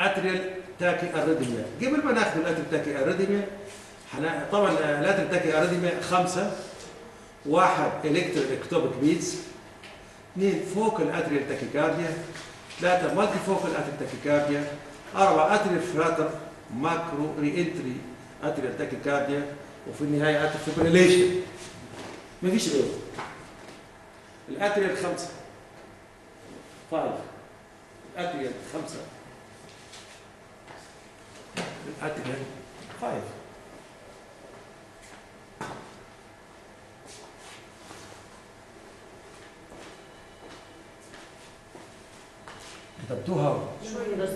atrial tachyarrhythmia قبل ما نأخذ ال atrial tachyarrhythmia طبعا ال atrial tachyarrhythmia خمسة واحد atrial ectopic beats اثنين focal atrial tachycardia ثلاثة multifocal atrial tachycardia أربعة atrial flutter macro re-entry atrial tachycardia وفي النهاية atrial fibrillation. ما فيش غيره. ال atrial خمسة. five. ال atrial خمسة. ال atrial five كتبتوها شوية بس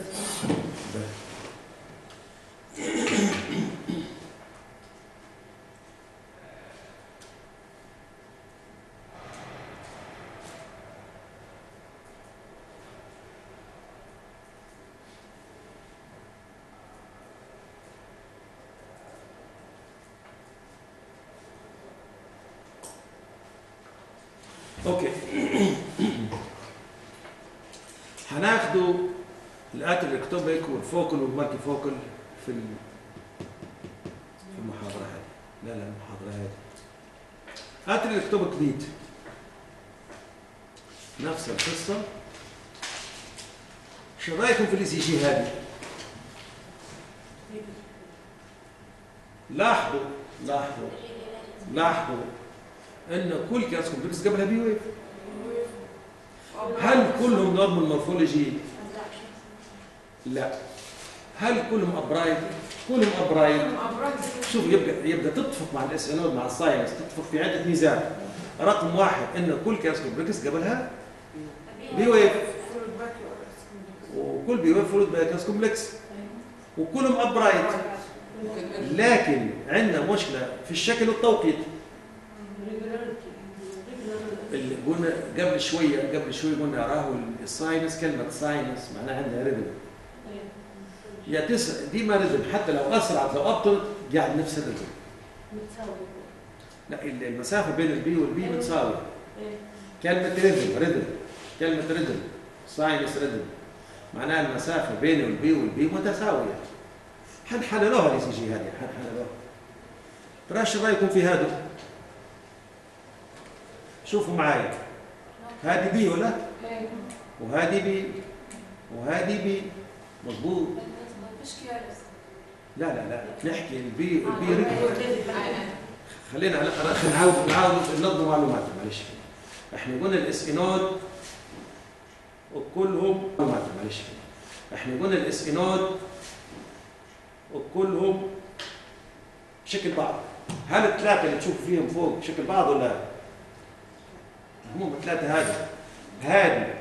okay. هناخدوا ال atrial ectopic وال focal وال multifocal في في المحاضرة هذه لا لا المحاضرة هذه atrial ectopic beat نفس القصة. شو رأيكم في ال ECG هذه؟ لاحظوا لاحظوا لاحظوا. أن كل QRS complex قبلها P wave هل كلهم normal morphology؟ لا. هل كلهم upright؟ كلهم upright. شوف يبدا يبدا تتفق مع ال SN مع ال sinus تتفق في عدة ميزات رقم واحد أن كل QRS complex قبلها P wave وكل P wave followed by QRS complex. وكلهم upright. لكن عندنا مشكلة في الشكل والتوقيت. قلنا قبل شوية قبل شوية قلنا راهو ال sinus كلمة sinus معناها عندها rhythm يا تس ديما rhythm حتى لو أسرعت لو ابطلت قاعد نفس ال rhythm لا ال- المسافة بين ال P وال P متساوية. كلمة rhythm rhythm كلمة rhythm sinus rhythm معناها المسافة بين ال P وال P متساوية. حنحللوها ECG هذه حنحللوها. ترى إيش رايكم في هذا؟ شوفوا معايا. هذه P ولا؟ وهذه P وهذه P مظبوط. لا لا لا. نحكي ال P ال P ركبه خلينا نعاود نعاود ننظم معلومات معلش. إحنا قلنا الاس انود وكلهم معلومات معلش. إحنا قلنا الاس انود وكلهم شكل بعض. هل الثلاثه اللي تشوف فيهم فوق شكل بعض ولا لا؟ هم الثلاثه هذه. هذه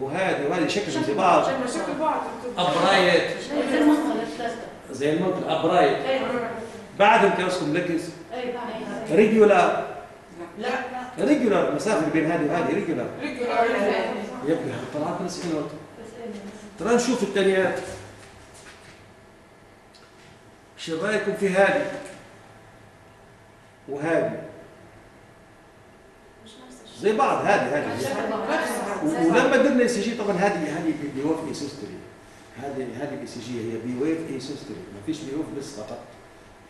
وهذه وهذه شكلهم زي بعض. شكل بعض. أبرايت. زي المنطقة الثلاثة زي المنطقة أبرايت. بعد الكاسكوم لكس أيوه ريجولار لا. ريجولار المسافه اللي بين هذه وهذه ريجولار رجل يبقى طلعت من السكنوت ترى نشوف الثانيات. إيش رأيكم في هذه؟ وهذه. زي بعض هذه هذه. ولما درنا اي سي جي طبعا هذه هذه بي ويف اي سيستري هذه هذه الاي سي جي هي بي ويف اي سيستري ما فيش بي ويف بس فقط.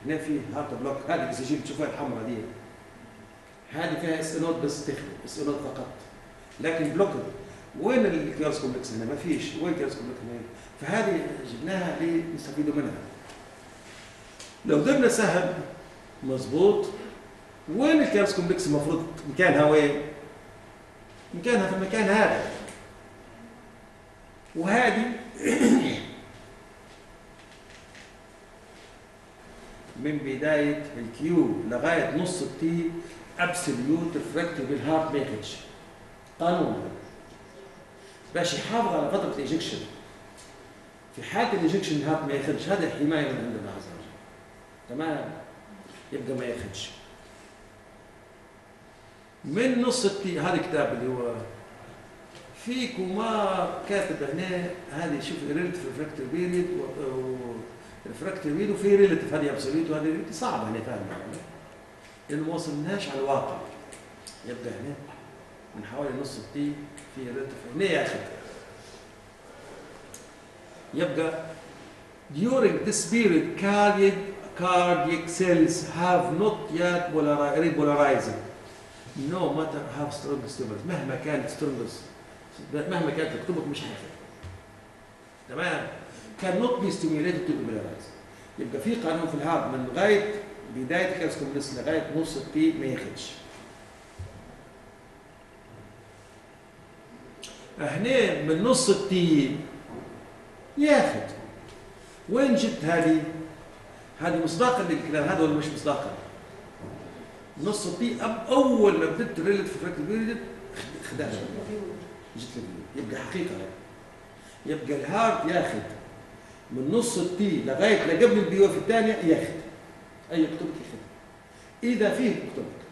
هنا في heart block هذه ال ECG بتشوفها الحمراء دي. هذه فيها SA node بس تخدم SA node فقط. لكن blocked وين ال QRS complex هنا؟ ما فيش. وين ال QRS complex هنا؟ فهذه جبناها لنستفيدوا منها. لو درنا سهم مظبوط. وين ال QRS complex المفروض مكانها وين؟ مكانها في المكان هذا. وهذه من بداية ال Q لغاية نص ال T absolute refractory ال heart ياخدش قانون. باش يحافظ على فترة ال ejection في حالة ال ejection ال heart ما ياخدش هذا حماية من عند الله عز وجل. تمام؟ يبقى ما ياخدش من نص ال T هذا كتاب اللي هو في كومار كاتب هنا هذه شوف relative refractory period refractory period وفي relative هذه absolute وهذه relative صعبه هنا فاهم لأنه ما وصلناش على الواقع. يبدأ هنا. من حوالي نص ال T في relative هنا ياخذ يبقى during this period cardiac cardiac cells have not yet polari- no matter how strong stimulus مهما كانت stimulus مهما كانت الكتب مش هيفرق تمام؟ كان not be stimulated to repolarize يبقى في قانون في الهارد من لغايه بداية الكالسكومنس لغاية نص التي ما ياخدش هنا من نص التي ياخد. وين جبت هذه؟ هذه مصداقا للكلام هذا ولا مش مصداقا؟ نص ال T أب أول ما بدت relative refractory period خدها جت يبقى حقيقة. يبقى ال heart ياخد. من نص ال T لغاية لقبل ال P في الثانية ياخد. أي ectopic ياخد. إذا فيه ectopic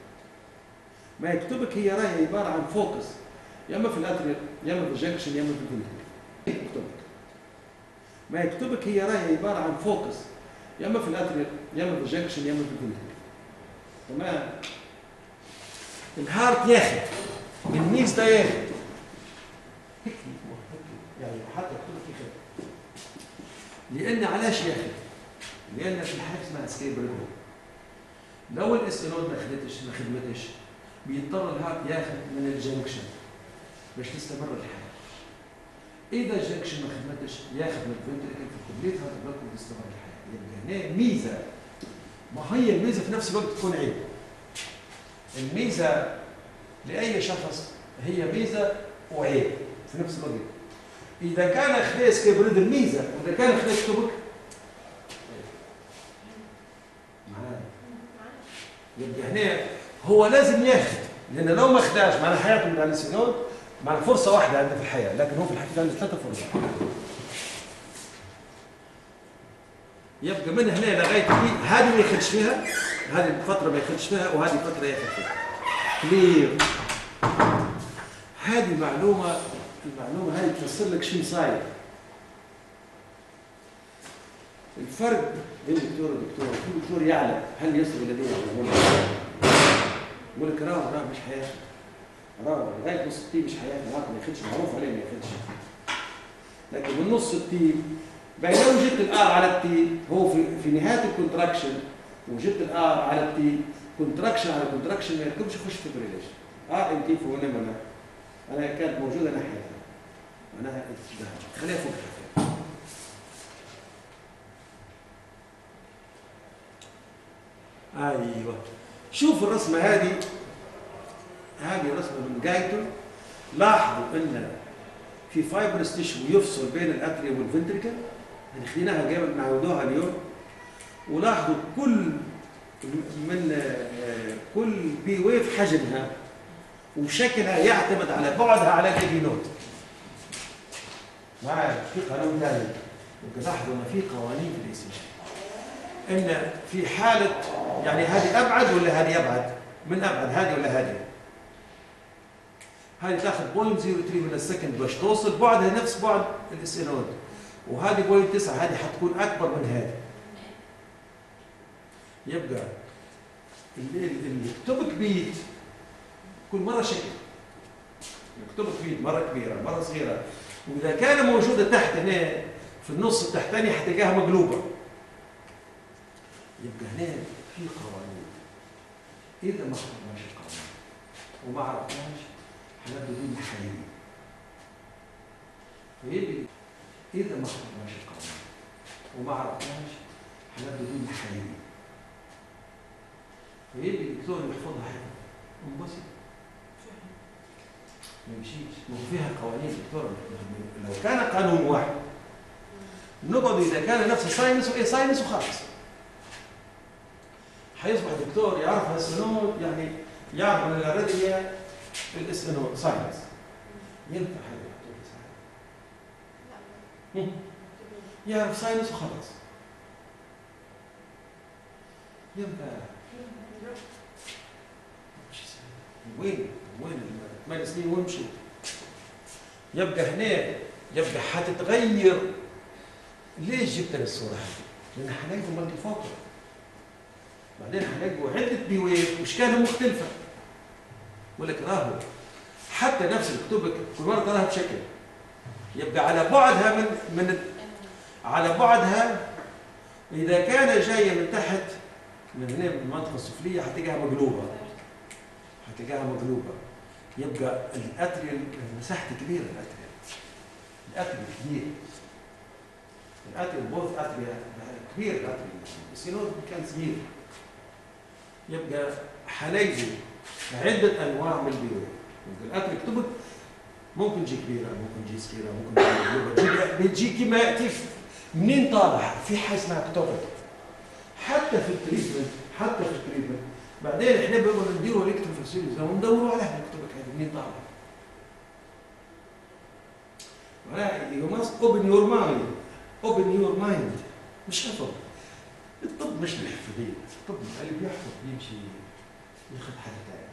ما ectopic هي راهي عبارة عن focus. يا اما في ال atrial يا اما في ال junction يا اما في ال ventricle ectopic ما ectopic هي راهي عبارة عن focus. يا اما في ال atrial يا اما في ال junction يا اما في ال ventricle تمام. ال heart ياخد النيز ده ياخد. يعني حتى ectopic ياخد لأن علاش ياخد؟ لأن في حاجة اسمها escape rhythm لو ال SA node ما خدتش ما خدمتش بيضطر ال heart ياخد من ال junction. باش تستمر الحياة إذا ال junction ما خدمتش ياخد من ال ventricle في هذا الرقم تستمر الحياة يبقى هنا ميزة. ما هي الميزة في نفس الوقت تكون عيب. الميزة لأي شخص هي ميزة وعيب في نفس الوقت. إذا كان خليس كبرد الميزة وإذا كان خليس معايا يبقى هنا هو لازم ياخد لأن لو ما خداش معنى حياته من ال SA node معنى فرصة واحدة عنده في الحياة لكن هو في الحقيقة عنده ثلاثة فرص يبقى من هنا لغايه دي هذه ما ياخدش فيها هذه الفترة ما ياخدش فيها وهذه فترة ياخد فيها. clear هذه معلومة المعلومة هذه تفسر لك شو صاير. الفرق بين دكتور ودكتور كل دكتور يعلم هل يصل إلى دي ولا لا يقول لك راه راه مش هياخد راه لغايه نص التيم مش راه ما ياخدش معروف عليه ما ياخدش لكن من نص التيم بقى لو جبت الآر على التي هو في في نهاية الكونتراكشن وجبت الآر على التي كونتراكشن على كونتراكشن ما يركبش يخش في بريليشن ار ام تي فوق أنا أنا كانت موجودة ناحيتها معناها خليها فوق. أيوه. شوف الرسمة هذه. هذه رسمة من Guyton. لاحظوا إن في fibrous tissue يفصل بين ال atria وال ventricle يعني خليناها جايبه نعودوها اليوم ولاحظوا كل من كل P wave حجمها وشكلها يعتمد على بعدها على ال SA node معايا في قانون ثاني لاحظوا إن في قوانين في ال ECG إن في حالة يعني هذه أبعد ولا هذه أبعد؟ من أبعد هذه ولا هذه؟ هذه تاخذ 0.03 من ال second باش توصل بعدها نفس بعد ال SA node وهذه 0.9 هذه حتكون أكبر من هذه. يبقى الكتوبك بيت. كل مرة شكل الكتوبك بيت مرة كبيرة مرة صغيرة. وإذا كان موجودة تحت هنا في النص التحتاني حتلقاها مقلوبة. يبقى هنا في قوانين. إذا ما حطيناش القوانين. وما عرفناش حنبدا بدون حقيقي إذا ما حطيناش القوانين وما عرفناش حنبدا بدون حقيقي فيبقى الدكتور يحفظها حفظ منبسط ما يمشيش ما هو فيها قوانين دكتور. لو كان قانون واحد. نقعد إذا كان نفس ساينس وإيه ساينس وخلاص. حيصبح دكتور يعرف السنود يعني يعرف من الاسنود ساينس. ينفع يعرف sinus وخلاص. ينفع وين؟ وين؟ ثمان سنين وين مشوا يبقى هنا يبقى حتتغير. ليش جبت الصورة هذه؟ لأن حنلاقوا multifocal بعدين حنلاقوا عدة P wave وإشكالها مختلفة. يقول لك راهو حتى نفس الكتب كل مرة تراها بشكل. يبقى على بعدها من من على بعدها إذا كان جاية من تحت من هنا من المنطقة السفلية هتلاقيها مقلوبة. هتلاقيها مقلوبة. يبقى الأتريال مساحته كبيرة الأتريال. الأتريال كبير. الأتريال بوث أتريال كبير الأتريال. السينود كان صغير. يبقى حنيجي عدة أنواع من ال P wave. ممكن ال ectopic ممكن تجي كبيرة ممكن تجي صغيرة ممكن تجي كبيرة. تجي بتجي كما يأتي منين طالع؟ في حاجة اسمها ectopic حتى في ال treatment حتى في ال treatment بعدين إحنا بنقول نديروا electrophysiology وندوروا عليها ال ectopic هذه منين طالعة معناها you must open your mind. Open your mind. مش حفظ. الطب مش الحفظية الطب اللي بيحفظ بيمشي ياخذ حاجة تانية.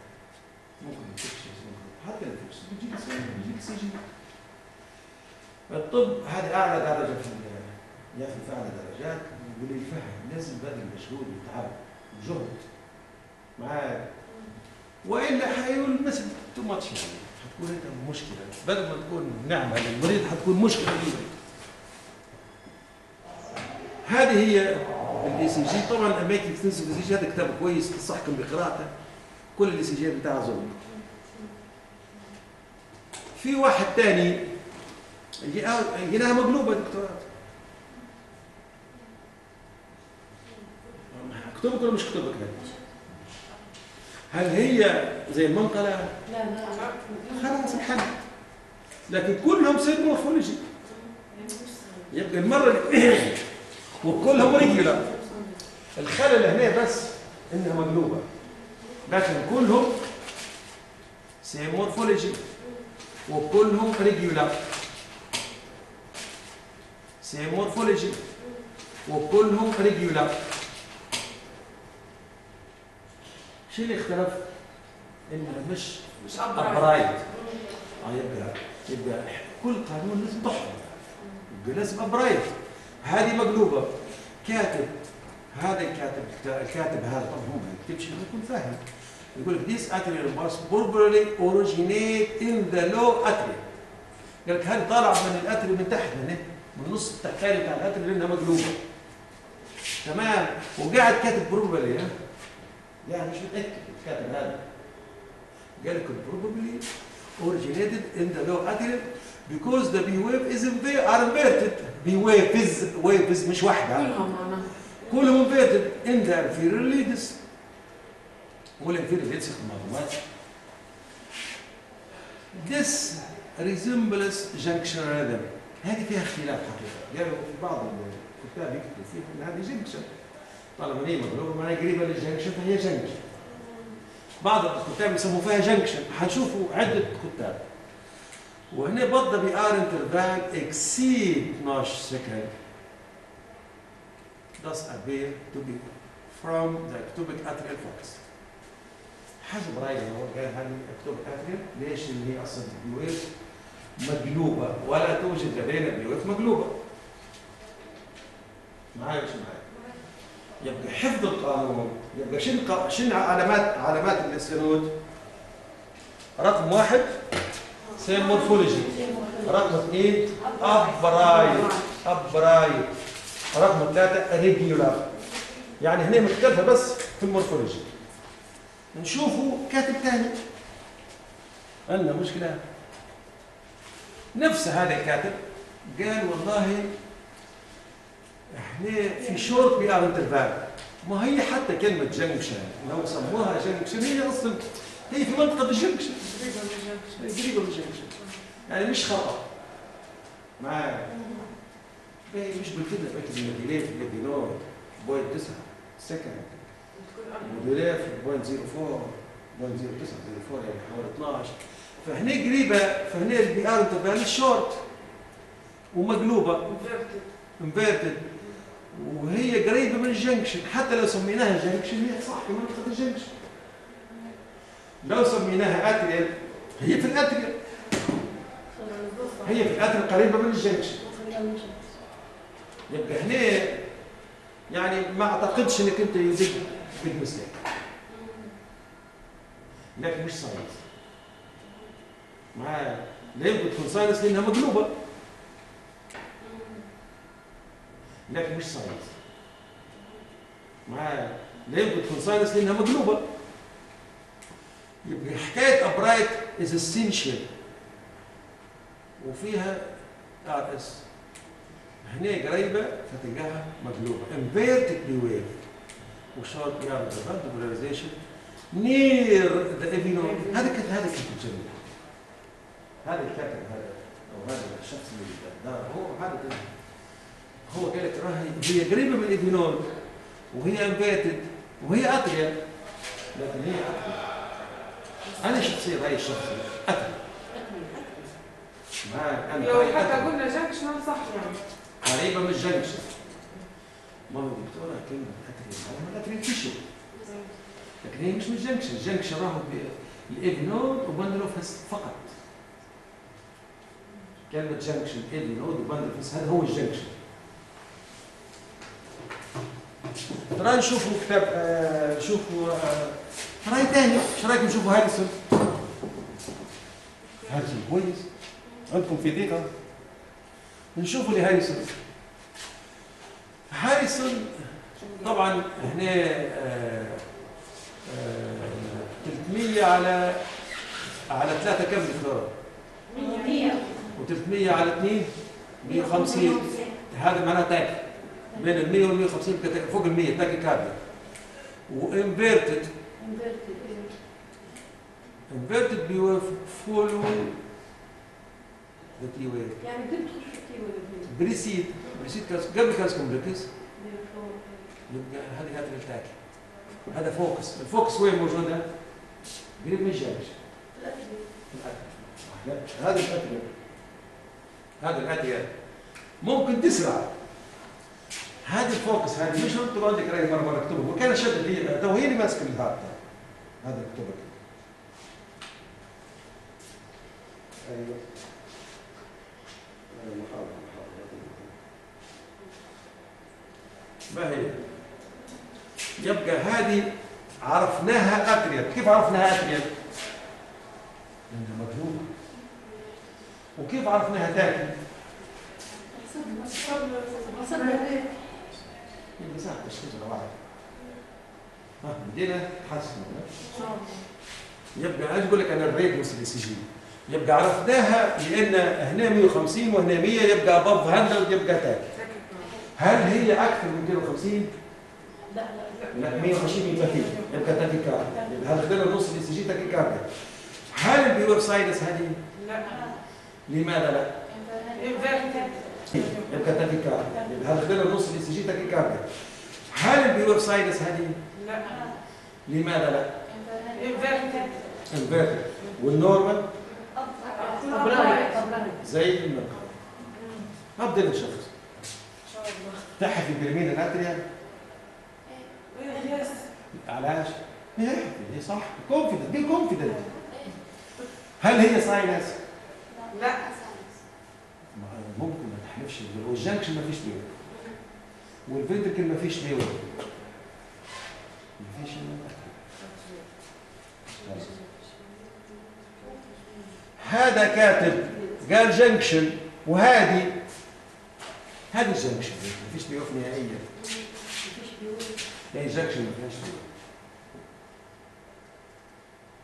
ممكن ممكن حتى الفكشنز بيجيك بيجيك سي جي الطب هذه أعلى درجة في ال- ياخذ في أعلى درجات. يقول لي فهم لازم بدل مجهود وتعب وجهد. معاه وإلا حيقول مثل تو ماتش حتكون أنت مشكلة. بدل ما تكون نعمة للمريض حتكون مشكلة للمريض. هذه هي الاي سي جي طبعا أمريكا اكستنسيف اي سي جي هذا كتاب كويس تنصحكم بقراءته. كل الاي سي جي بتاعه ظلم. في واحد ثاني جيناها مقلوبة دكتوراه كتبك ولا مش كتبك هل هي زي المنقلة؟ لا لا خلاص الحل لكن كلهم same morphology. يبقى المرة اللي وكلهم regular الخلل هنا بس إنها مقلوبة. لكن كلهم same morphology. وكلهم regular same morphology وكلهم regular شو اللي اختلف؟ انها مش مش ابرايد آه يبقى يبقى كل قانون لازم تحفظ يبقى لازم ابرايد هذه مقلوبة. كاتب. هذا الكاتب الكاتب هذا طبعا هو ما يكتبش لازم يكون فاهم. يقول لك this atrial mass purportly originate in the low atrium قال لك هذه طالعه من الاتريوم من تحت من من النص التحتاني بتاع الاتريوم لانها مقلوبه تمام وقاعد كاتب بروبلي ها يعني مش متاكد الكاتب هذا قال لك probably originated in the low atrium because the B wave is are inverted B wave is wave is مش واحدة كلهم inverted in the inferior leads والinferior leads في المعلومات. This resembles junction rhythm. هذه فيها اختلاف حقيقة. قالوا بعض الكتاب يكتبوا فيها إن هذه junction طالما هي مغلوبة معناها قريبة لل junction فهي junction بعض الكتاب يسموا فيها junction حنشوفوا عدة كتاب. وهنا بضة PR interval exceed 0.12 second. Thus appears to be from the ectopic atrial focus حسب رأيي هو قال هذه ectopic atrial ليش اللي هي أصلا ال P wave مقلوبة. ولا توجد لدينا P wave مقلوبة. معايا مش معايا؟ يبقى حفظ القانون. يبقى شنو شنو علامات علامات ال sinus node رقم واحد same morphology رقم اثنين upright upright رقم ثلاثة regular يعني هنا مختلفة بس في ال morphology. نشوفوا كاتب ثاني عندنا مشكلة؟ نفس هذا الكاتب قال والله إحنا في short PR interval. ما هي حتى كلمة junction لو سموها junction هي أصلا هي في منطقة ال junction قريبة من ال junction يعني مش خطأ. معايا؟ باقي مش قلت لك باقي المديلات اللي بينور بوينت 9 سكند مديلات بوينت 04 بوينت 09 04 يعني حوالي 12 فهنا قريبة فهنا البي ار انترفال شورت ومقلوبة. انفيرتد وهي قريبة من الجنكشن حتى لو سميناها جنكشن هي صح في منطقة الجنكشن لو سميناها اتريال هي في الاتريال هي في الاتريال قريبة من الجنكشن يبقى هنا يعني ما أعتقدش إنك أنت يدق big mistake لكن مش sinus معايا لا يمكن تكون sinus لانها مقلوبه لكن مش sinus معايا لا يمكن تكون sinus لانها مقلوبه يبقى حكاية upright is essential وفيها ار اس. هنا قريبة فتلقاها مقلوبة. انفيرتد بويف وشورت يارد ذا بولاريزيشن نير ذا إيفينو. هذا كتب هذا كتب جميل. هذا الكاتب هذا أو هذا الشخص اللي دار هو هذا. هو قال لك راهي هي قريبة من الايفينول وهي انفيرتد وهي اطيب لكن هي اطيب أنا شخصيا رايي الشخصي اطيب معاك أنا لو حتى. قلنا جنكشن صح يعني؟ قريبة من الجنكشن ما هو دكتوره كلمه اتري ما اتري تيشو لكن هي مش من الجنكشن. الجنكشن راهو الايفينول وبندلوفس فقط. كلمه جنكشن ايفينول وبندلوفس هذا هو الجنكشن. ترى نشوفوا كتاب آه، نشوفوا آه، راي ثاني إيش رايكم نشوفوا هاريسون هاريسون كويس. عندكم في دقيقه نشوفوا لهاريسون هاريسون طبعا هنا آه، آه، 300 على على 3 كم دكتوره؟ مية. و300 على 2 150 هذا معناه تاكي بين ال 100 وال 150 كت- فوق ال 100 تاكي كارديا وإنفيرتد. إنفيرتد بيوف فولو ذا تي ويف يعني تخش في ولا بريسيد. بريسيد كاس قبل كاس كومبلكس. هذه هذا التاكي هذا فوكس. الفوكس وين موجودة؟ قريب من الجرش هذا الأدية هذا الأدية ممكن تسرع. هذه الفوكس هذه مش انت عندك رأي مرة مرة اكتبها وكان شد هي تو هي اللي ماسكة الهارت هذا أيوه. أيوة، محاضرة، محاضرة. ما هي؟ يبقى هذه عرفناها أتريد كيف عرفناها أتريد؟ لأنها مكتوبة وكيف عرفناها تاكل؟ يبقى ساعة تشخيص الواحد ها بدينا تحسن يبقى عايز أقول لك أنا الريت وصل سي جي يبقى عرفناها لأن هنا 150 وهنا 100 يبقى ابف 100 يبقى تاكل هل هي أكثر من 250 لا لا لا. 120 130 يبقى تاكي كارد يبقى هذا خلال نص الاي سي جي تاكي كارد هل البيور ساينس هذه؟ لا. لماذا لا؟ يبقى تاكي كارد يبقى هذا خلال نص الاي سي جي تاكي كارد هل البيور ساينس هذه؟ لا. لماذا لا؟ انفيرتد والنورمال زي النورمال. شاء الله تحت في البرمين الاتريا إيه، يس علاش؟ هي هي صح. كونفيدنت بي كونفيدنت هل هي ساينس؟ لا. ممكن ما تحلفش والجنكشن ما فيش بيور والفنتركل ما فيش بيور ما فيش هذا كاتب قال جنكشن وهذه هذه ال junction ما فيش P wave نهائيا هي junction ما فيهاش P wave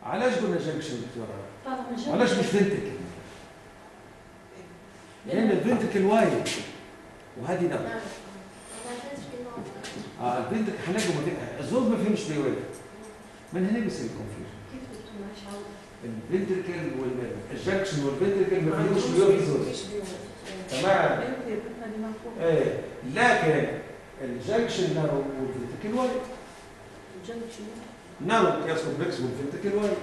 علاش قلنا junction دكتورة؟ علاش مش ventricle؟ لأن ال ventricle wide وهذه نعم آه هنلاقوا ما الزوج ما فيهمش P wave من هنا بيصير الكونفيوجن الفنتركل والجنكشن والفنتركل ما فيهمش الزوج تمام إيه لكن ال junction narrow وال ventricle wide. narrow QRS complex وال ventricle wide.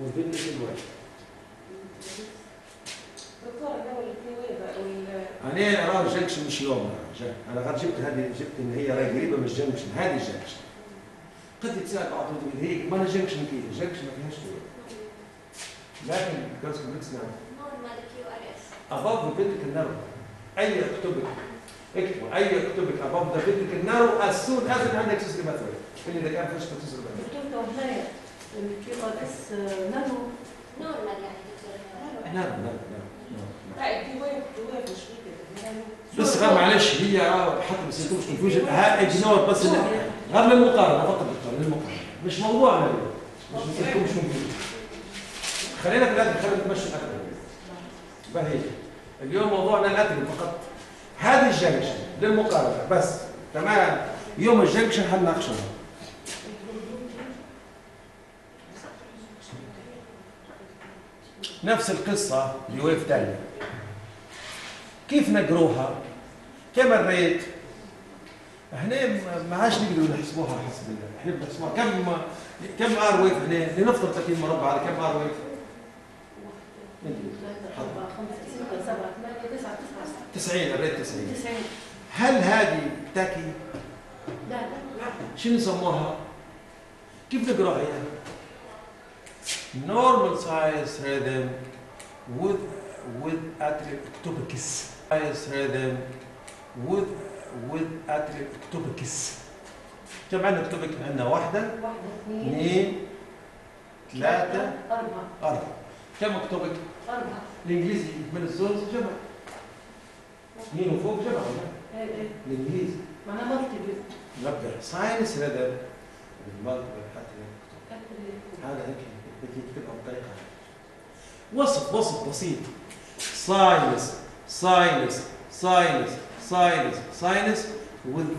وال ventricle wide. دكتور لو ال QRS وال أنا ارى ال junction مش يوم. أنا غير جبت هذه جبت إن هي راهي قريبة من ال junction هذه ال junction. قد يتسال بعض يقول هي ما ال junction كي ال junction ما فيهاش لكن كياس كومبلكس نعم above the ventricle narrow. أي اكتبك اكتبوا أي اكتبك above the ventricle narrow as soon as أنت عندك سيستم مثلا اللي اذا كان فيش سيستم دكتور توهية الكيو ار اس نانو. نعم نعم نعم نعم لا الكويت الكويت مش كده بس غير معلش هي آه، حتى بس يكون مش كونفيوجن ها اجنور بس غير للمقارنة فقط دكتور للمقارنة. مش موضوعنا اليوم مش بس يكون مش confusion خلينا في ال atrial خلينا نمشي ال atrial فهي اليوم موضوعنا ال atrial فقط. هذه ال junction للمقارنة. بس تمام؟ يوم ال junction حنناقشها نفس القصة لويف تانية كيف نقروها؟ كم ال rate هنا ما- عادش نقدروا نحسبوها حسب إحنا بنحسبوها. كم كم R wave هنا؟ لنفترض 30 مربع على كم R wave ثلاثة أربعة خمسة ستة سبعة ثمانية تسعة تسعة 90 ال rate 90 تسعين. هل هذه tachy لا لا شنو يسموها كيف نقراها هي normal sinus rhythm with with atrial sinus rhythm with with atrial كم عندنا ectopic عندنا واحدة واحدة اثنين اثنين ثلاثة أربعة. أربعة. كم ectopic أربعة. الإنجليزي من الزوز جمع اثنين وفوق جمع ولا؟ إيه إيه. الإنجليزي معناها multi نبدأ sinus rhythm بال multiple هذا هيك بدي تكتبها بطريقه وصف وصف بسيط. sinus sinus sinus sinus sinus with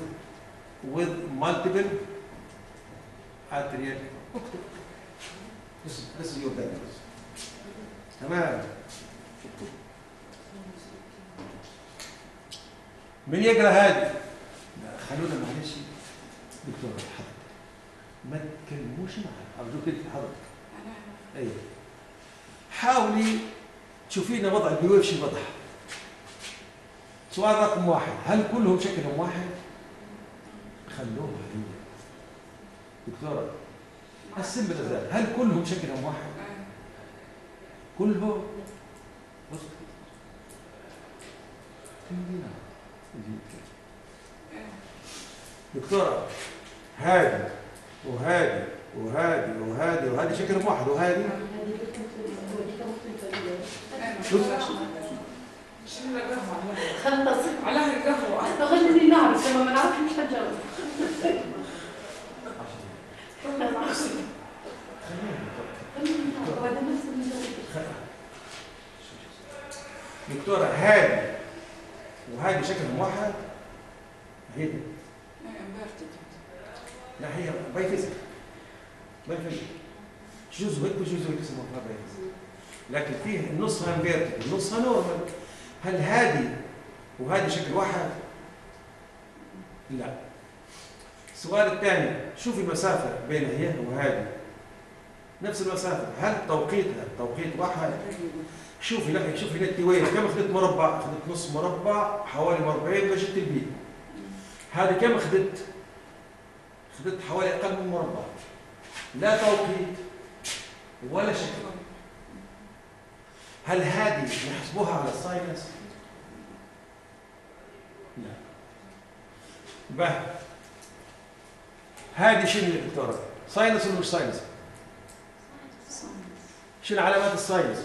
with multiple atrial ectopic. This is, this is your diagnosis تمام. من يقرا هذه؟ خلونا معلش. دكتور حضرتك ما تكلموش معها أرجوك أنت حضرتك أيوه. حاولي تشوفينا وضع البيوف شي وضع سؤال رقم واحد. هل كلهم شكلهم واحد؟ خلوها هي دكتورة السم زال هل كلهم شكلهم واحد؟ كلهم؟ بص. دكتورة هذه وهذه وهذه وهذه وهذه شكلهم واحد القهوة خلص على القهوة خليني نعرف لما ما نعرفش مش خليني نعرف وهذه شكلهم واحد هي. لا هي biphasic. biphasic. جزء هيك وجزء هيك اسمه biphasic. لكن فيه نصها inverted نصها normal. هل هذه وهذه شكل واحد؟ لا. السؤال الثاني شوف المسافة بين هي وهذه نفس المسافة. هل توقيتها توقيت واحد؟ شوفي لا شوفي هنا التوين كم اخذت مربع؟ اخذت نص مربع حوالي 40 فجت البيت هذه كم اخذت؟ اخذت حوالي أقل من مربع لا توقيت ولا شكل هل هذه نحسبوها على الساينس؟ لا به هذه شنو يا دكتورة؟ ساينس ولا مش ساينس؟ شنو علامات ال sinus؟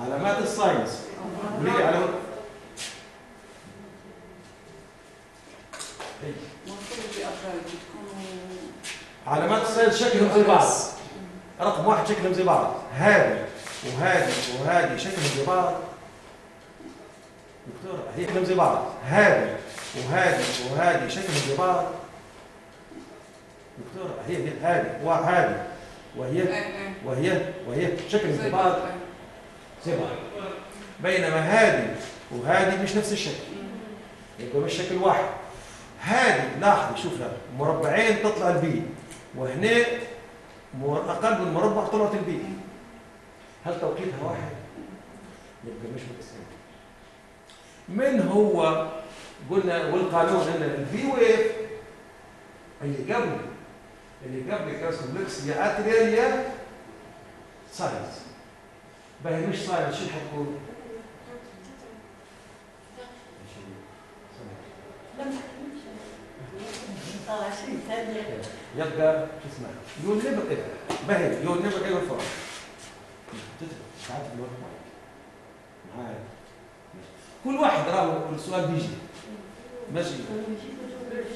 علامات ال sinus. قولي لي علامات علامات ال sinus شكلهم زي بعض. رقم واحد شكلهم زي بعض. هذه وهذه وهذه شكلهم زي بعض. دكتورة هي شكلهم زي بعض. هذه وهذه وهذه شكلهم زي بعض. دكتورة هي هي هذه وهذه وهي وهي وهي شكلهم زي بعض. بينما هذه وهذه مش نفس الشكل. يبقى مش شكل واحد. هذه لاحظي شوفها مربعين تطلع ال P. وهنا أقل من مربع طلعت ال P. هل توقيتها واحد؟ يبقى مش متساوي. من هو؟ قلنا والقانون إن الفي ويف اللي قبل اللي قبل الكاسكوبلكس يا أتريال يا ساينس. باهي مش ساينس شو حتكون؟ لم 20 ثانية يبقى شو اسمها يو نيفر ايفر باهي يو نيفر ايفر فور معايا كل واحد راه السؤال بيجي. ماشي.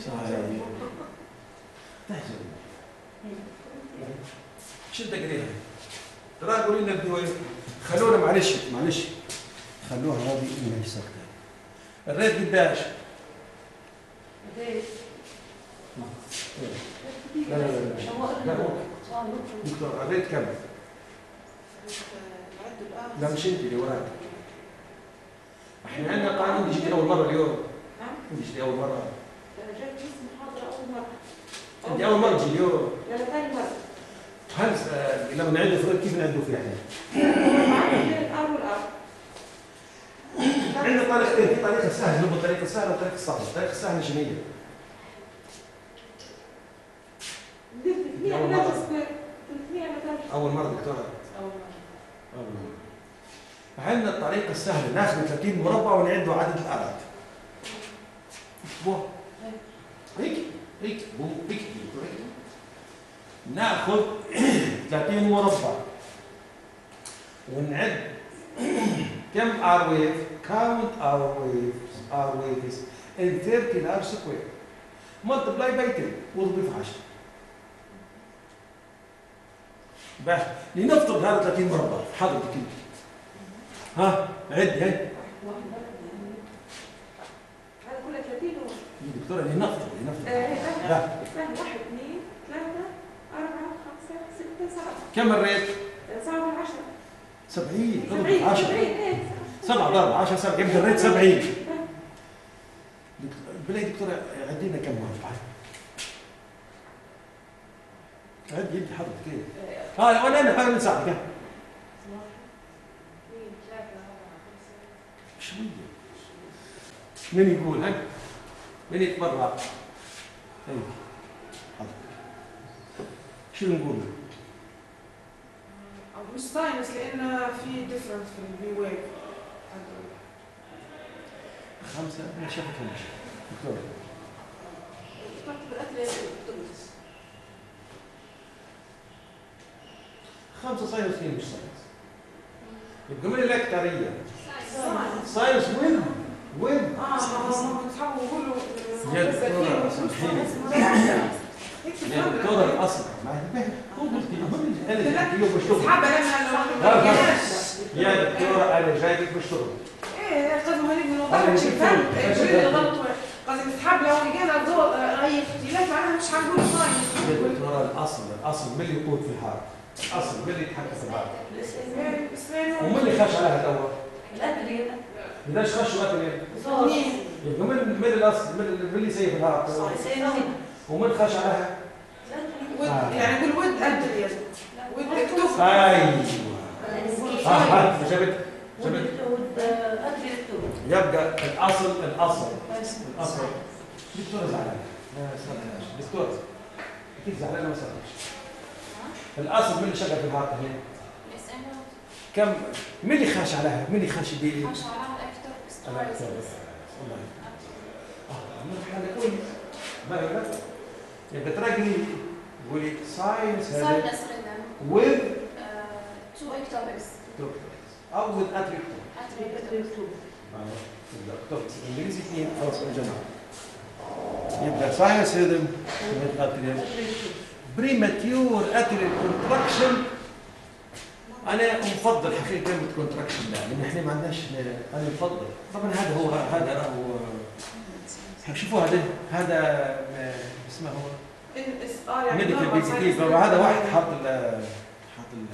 صحيح تحزن شد قريها ترى قولي لنا بدو إيه خلونا معلش معلش. خلوها هذه من السكتة الريت قداش؟ لا لا لا لا. لا دكتور الريت كم؟ لا مش انت اللي وراك إحنا عندنا قانون جيتي أول مرة اليوم. نعم. انت جيتي أول مرة. جت اسم محاضرة أول مرة. أنت أول مرة تجي اليوم. لا ثاني مرة. هل آه، لما نعد فريق كيف نعدوا فيه إحنا؟ عندنا طريقتين في طريقه سهله نبغى الطريقة السهله والطريقة الصعبه، الطريقة السهله شنو هي؟ أول مرة. دكتورة أول مرة اول مره عندنا الطريقة السهله ناخذ 30 مربع ونعدوا عدد ال R ات بو هيك هيك بو هيك هيك. ناخذ 30 مربع. ونعد. كم R wave count R waves R waves in 30 R square multiply by 10 واضرب في 10 بس. لنفترض هذا 30 مربع. حضرتك انت ها؟ عد هي هذا كله 30 و دكتورة لنفترض لنفترض. آه، لا. واحد اثنين ثلاثة أربعة خمسة ستة سبعة كم الريت؟ سبعة عشرة 70 اضرب سبعين. 10 سبعين إيه 7 ضرب 10 7 يبقى الريت 70 بالله دكتورة عدينا كم مربع عد انت حضرتك كيف ها أنا أنا أنا نساعدك ها. شوية. من يقول ها؟ من يتبرع؟ أيوه حضرتك شو نقول؟ مش sinus لأن في difference في ال P wave خمسة؟ ما شافتهمش دكتور. خمسة ساينس اثنين مش ساينس يبقى من الاكثريه ساينس وين وين آه ما هي هو قلت اللي بشتغل اسحبها لما لا، لو لا. يا دكتورة أنا جاي بشتغل إيه أنا نغلط نسيت فهم فهم. الجريد غلط قصدي نسحب لو لقينا ضوء اي اختلاف. معناها مش حنقول يا ساينس دكتورة الأصل الأصل من اللي يقود في الحارة الأصل من اللي يتحكم في الحارة ومن اللي خش عليها الأول ليش خشوا مثلا يبقى من من الأصل من اللي- اللي يسيب الحارة ومن خش عليها يعني قول ود ادري ود اكتب أيوه. ها ها جبت جبت يبقى الأصل الأصل. الأصل. دكتورة زعلانة ما سمعتهاش دكتورة كيف زعلانة ما سمعتهاش الأصل من اللي شغل في الهارت هنا؟ كم من اللي خاش عليها؟ من اللي خاش بي الله يكتب الله يكتب ما يقول يبقى تراجعي قولي ساينس هذا with أو with attribute دكتور انجليزي اثنين خلاص الجماعة يبقى ساينس هذا with attribute بريماتيور اتريال كونتراكشن أنا مفضل حقيقة كلمة كونتراكشن لا لأن إحنا ما عندناش أنا مفضل طبعا هذا هو هذا راهو شوفوا هذا هذا ما اسمه هو إن إس آر يعني ميديكال واحد حط ال حط ال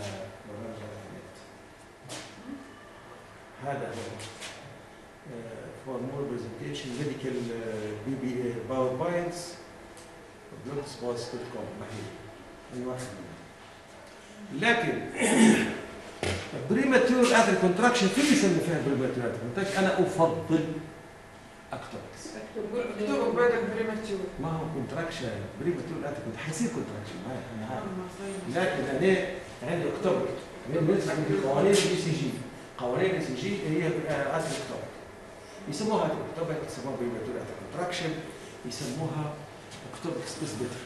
هذا فور مور برزنتيشن ميديكال بي بي باوربوينتس بلوك سبوتس دوت كوم اي واحد لكن بريماتور اثر كونتراكشن في اللي فيها بريماتور اثر كونتراكشن أنا أفضل أكثر قول اكتبوا بعدك بريماتيور ما هو كونتراكشن بريماتور اثر كونتراكشن حيصير كونتراكشن لكن أنا عندي اكتوبر بالنسبة لقوانين الاي سي جي. قوانين الاي سي جي هي اكتوبر يسموها اكتوبر يسموها بريماتور اثر كونتراكشن يسموها أكتوبر سبيسبيتر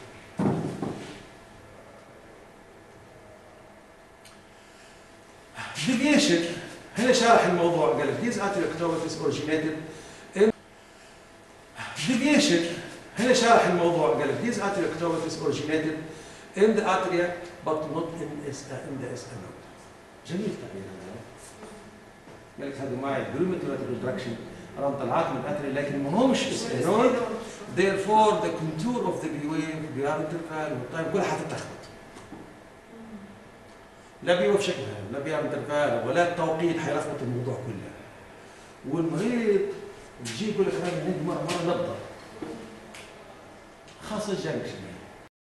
deviation. هنا شارح الموضوع. قال these arterial ectopics originated in deviation هنا شارح الموضوع قال لك these arterioctomitis originated in the atria but not in in the SA node. جميل تعبير هذا قال لك هذا معي perimeter reduction. أنا طلعت من الاتري لكن ما همش node therefore the contour of the wave بيار interval والتايم كلها حتتلخبط. لا P wave شكلها لا PR interval ولا التوقيت حيلخبط الموضوع كله. والمريض يجي يقول لك أنا عندي مره مرة نبضه خاصة ال junction